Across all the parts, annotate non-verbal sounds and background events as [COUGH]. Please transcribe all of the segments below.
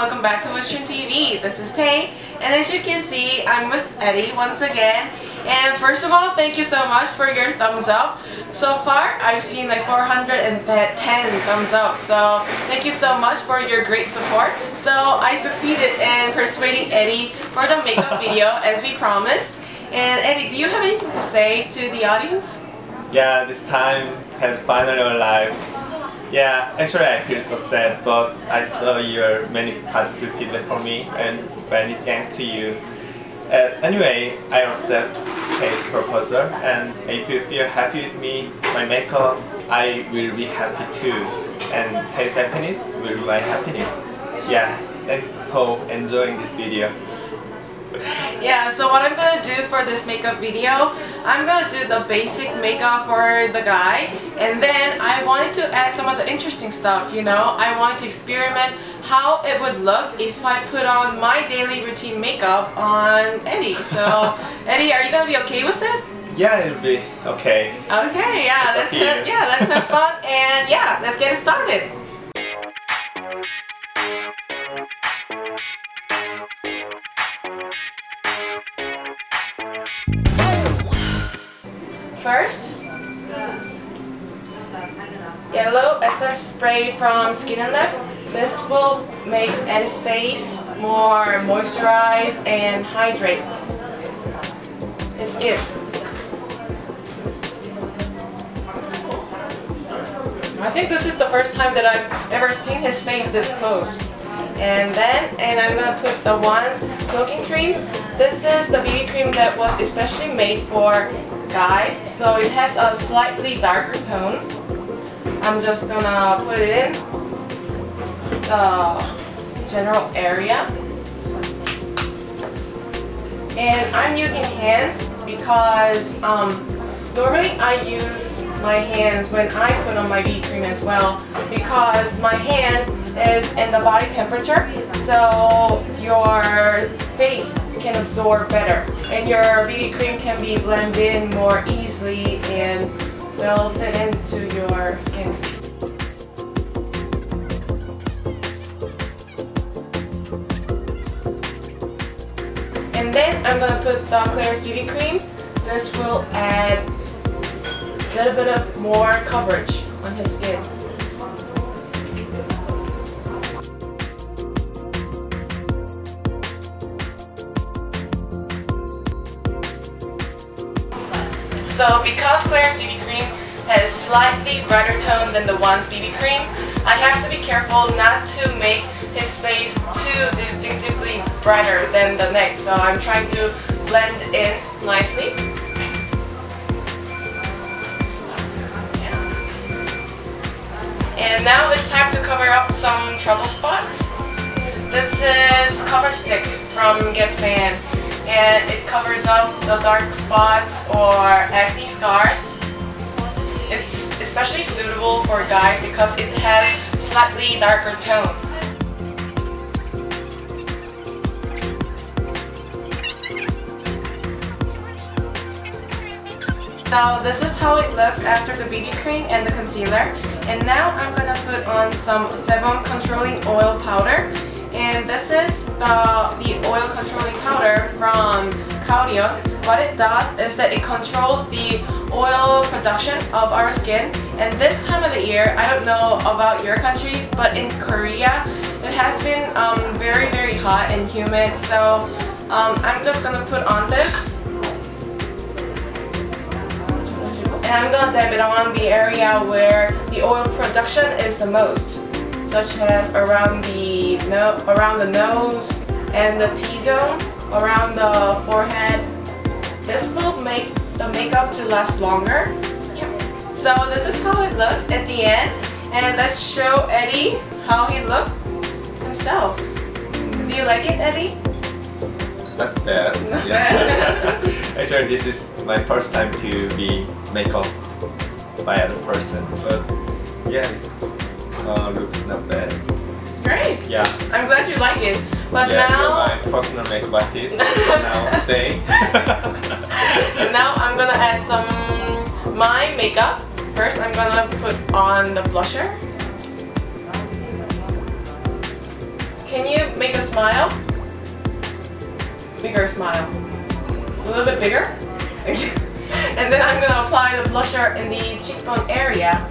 welcome back to Wishtrend TV. This is Tay, and as you can see, I'm with Eddie once again. And first of all, thank you so much for your thumbs up. So far, I've seen like 410 thumbs up, so thank you so much for your great support. So I succeeded in persuading Eddie for the makeup [LAUGHS] video as we promised. And Eddie, do you have anything to say to the audience? Yeah, this time has finally arrived. Yeah, actually I feel so sad, but I saw your many positive feedback for me and many thanks to you. Uh, anyway, I accept Tay's proposal and if you feel happy with me, my makeup, I will be happy too. And Tay's happiness will be my happiness. Yeah, thanks for enjoying this video. [LAUGHS] Yeah, so what I'm gonna do for this makeup video, I'm gonna do the basic makeup for the guy and then I wanted to add some of the interesting stuff, you know. I wanted to experiment how it would look if I put on my daily routine makeup on Eddie. So, [LAUGHS] Eddie, are you gonna be okay with it? Yeah, it'll be okay. Okay, yeah, let's yeah, let's have fun and yeah, let's get it started. First, yellow essence spray from Skin and Lab. This will make Eddie's face more moisturized and hydrate his skin. I think this is the first time that I've ever seen his face this close. And then, and I'm gonna put the Whan's Cloaking Cream. This is the BB cream that was especially made for guys. So it has a slightly darker tone. I'm just gonna put it in the general area. And I'm using hands because um, normally I use my hands when I put on my BB cream as well because my hand is in the body temperature so your face can absorb better and your BB cream can be blended in more easily and will fit into your skin. And then I'm going to put the Klairs BB cream. This will add a little bit of more coverage on his skin. So because Klairs BB cream has slightly brighter tone than the Whan's BB cream, I have to be careful not to make his face too distinctively brighter than the next. So I'm trying to blend in nicely. And now it's time to cover up some trouble spots. This is Cover Stick from Gatsman and it covers up the dark spots or acne scars. It's especially suitable for guys because it has slightly darker tone. So this is how it looks after the BB cream and the concealer. And now I'm gonna put on some sebum controlling oil powder and this is the, the oil controlling powder from Caudion. What it does is that it controls the oil production of our skin. And this time of the year, I don't know about your countries, but in Korea it has been um, very very hot and humid. So um, I'm just gonna put on this. And I'm gonna dab it on the area where the oil production is the most such as around the no around the nose and the T-zone, around the forehead. This will make the makeup to last longer. So this is how it looks at the end. And let's show Eddie how he looked himself. Do you like it, Eddie? Not bad. Yeah. [LAUGHS] Actually, this is my first time to be makeup by other person, but yes, uh, looks not bad. Great. Yeah. I'm glad you like it. But yeah, now my personal makeup artist now thing. [LAUGHS] now I'm gonna add some my makeup. First I'm gonna put on the blusher. can you make a smile? Bigger smile. A little bit bigger. [LAUGHS] and then I'm gonna apply the blusher in the cheekbone area.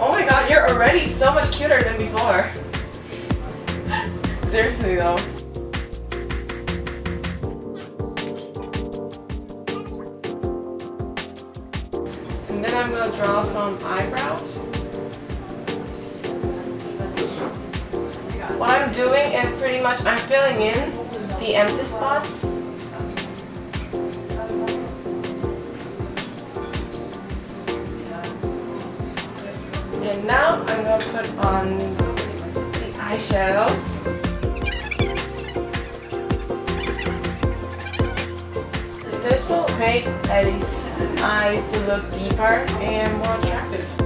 Oh my god, you're already so much cuter than before. [LAUGHS] Seriously though. And then I'm gonna draw some eyebrows. What I'm doing is pretty much I'm filling in the empty spots. Put on the eyeshadow. This will make Eddie's eyes to look deeper and more attractive.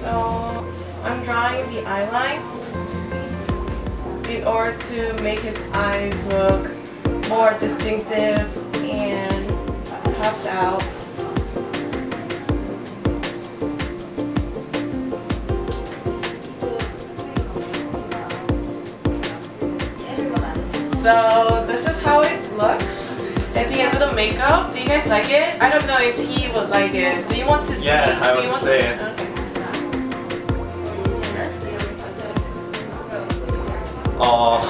So I'm drawing the eye lines in order to make his eyes look more distinctive and puffed out. So this is how it looks at the end of the makeup. Do you guys like it? I don't know if he would like it. Do you want to see? Yeah, I Do want you to see see? it. Oh,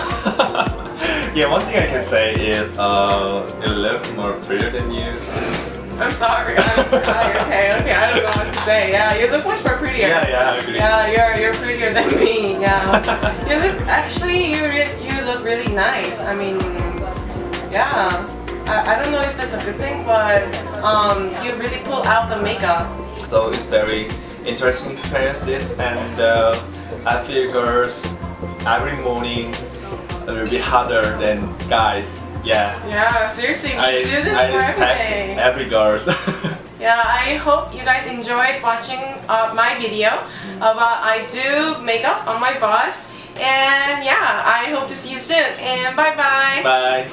[LAUGHS] yeah. One thing I can say is, uh, it looks more prettier than you. I'm sorry. I'm sorry. okay, okay. I don't know what to say. Yeah, you look much more prettier. Yeah, yeah, I agree. Yeah, you're you're prettier than me. Yeah. you look actually you re- you look really nice. I mean, yeah. I, I don't know if that's a good thing, but um, you really pull out the makeup. So it's very interesting experiences, and uh, I feel girls every morning a little bit harder than guys. Yeah. Yeah, seriously, we I, do this I respect everything. every girls. [LAUGHS] Yeah, I hope you guys enjoyed watching uh, my video about I do makeup on my boss. And yeah, I hope to see you soon. And bye bye. Bye.